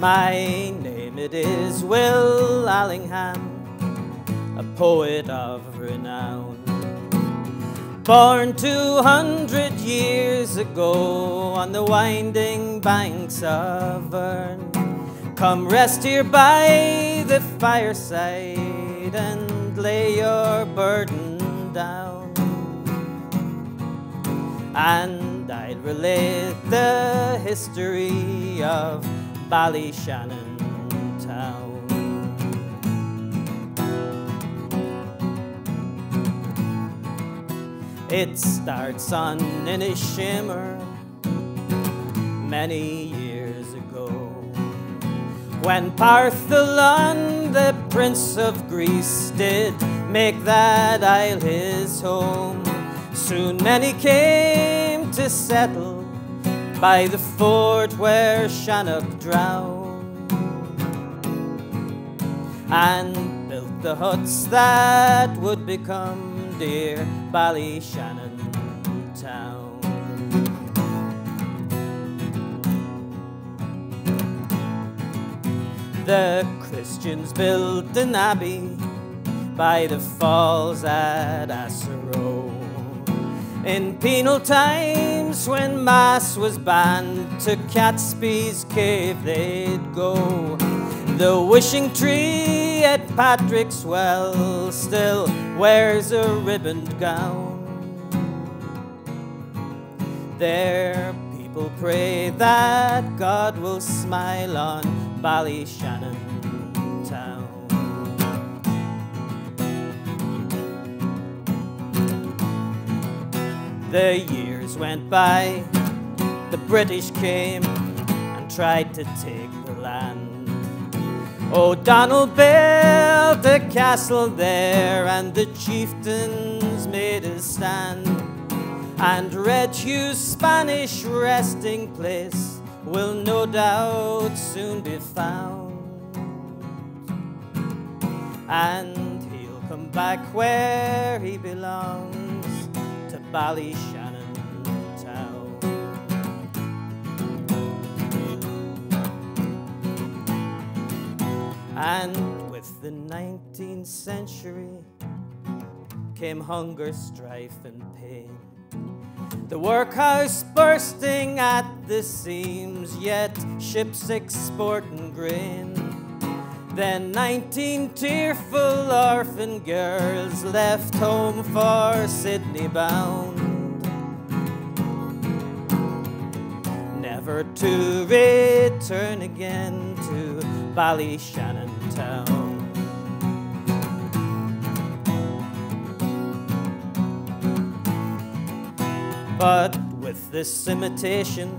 My name it is Will Allingham, a poet of renown. Born two hundred years ago on the winding banks of Erne. Come rest here by the fireside and lay your burden down. And I'll relate the history of Ballyshannon town. It starts on Inis Saimer many years ago when Partholon, the Prince of Greece, did make that isle his home. Soon many came to settle by the fort where Shannock drowned and built the huts that would become dear Ballyshannon town. The Christians built an abbey by the falls at Assaroe. In penal times, when Mass was banned, to Catesby's cave they'd go. The wishing tree at Patrick's Well still wears a ribboned gown. There people pray that God will smile on Ballyshannon town. The years went by, the British came and tried to take the land. Oh, O'Donnell built a castle there, and the chieftains made a stand. And Red Hugh's Spanish resting place will no doubt soon be found. And he'll come back where he belongs, to Ballyshannon And with the 19th century came hunger, strife, and pain. The workhouse bursting at the seams, yet ships exporting grain. Then 19 tearful orphan girls left home for Sydney bound. Never to return again to Ballyshannon town. But with this imitation,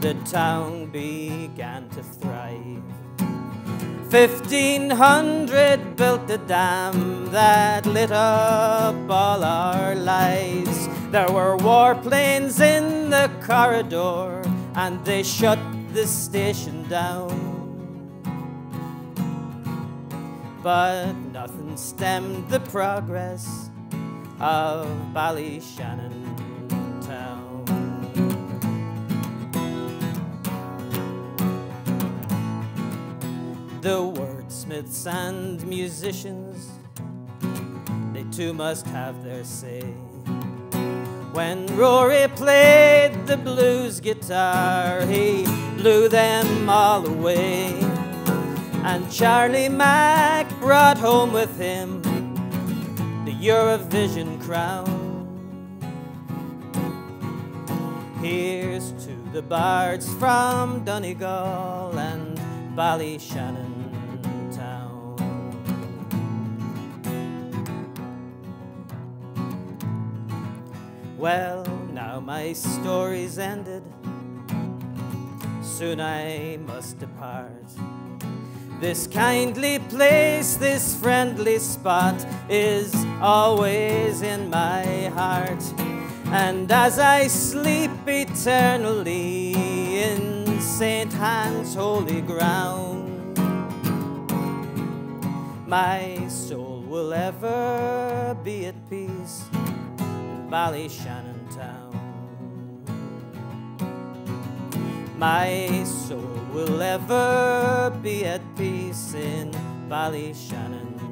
the town began to thrive. Fifteen hundred built a dam that lit up all our lives. There were warplanes in the corridor, and they shut the station down. But nothing stemmed the progress of Ballyshannon town. The wordsmiths and musicians, they too must have their say. When Rory played the blues guitar, he blew them all away. And Charlie Mack brought home with him the Eurovision crown. Here's to the bards from Donegal and Ballyshannon Well, now my story's ended. Soon I must depart. This kindly place, this friendly spot is always in my heart. And as I sleep eternally in St. Anne's holy ground, my soul will ever be at peace Ballyshannon town. my soul will ever be at peace in Ballyshannon.